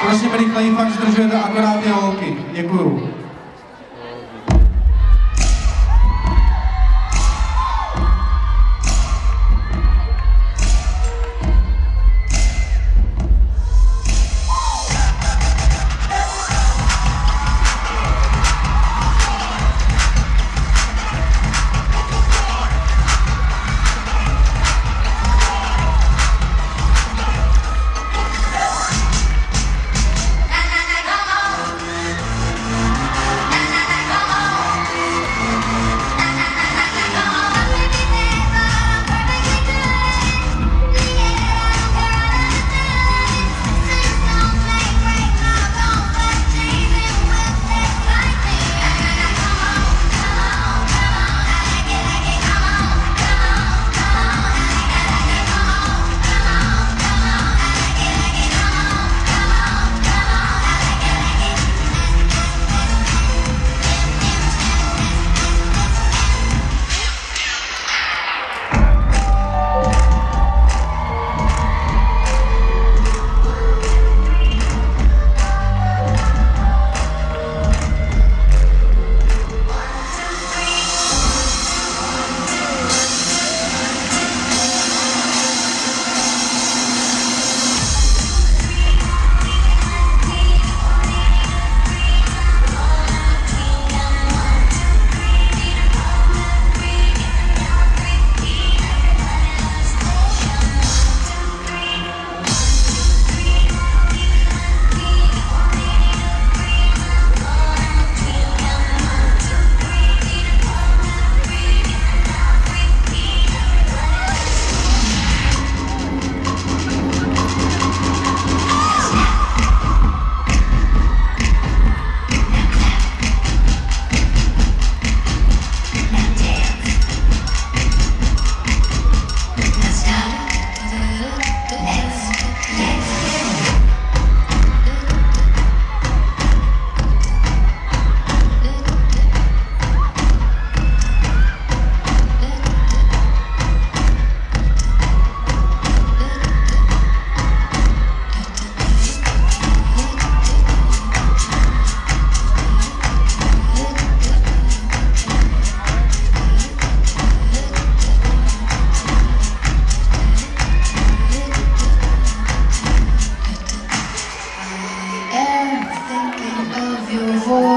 Prosím rychleji, fakt zdržujete akorát ty holky. Děkuju. Oh.